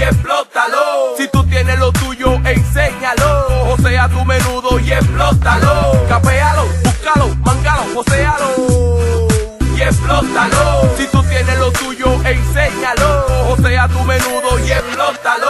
y explótalo. Si tú tienes lo tuyo, enséñalo. Josea tu menudo y explótalo. Capealo, búscalo, mangalo, joséalo y explótalo. Si tú tienes lo tuyo, enséñalo. Josea tu menudo y explótalo.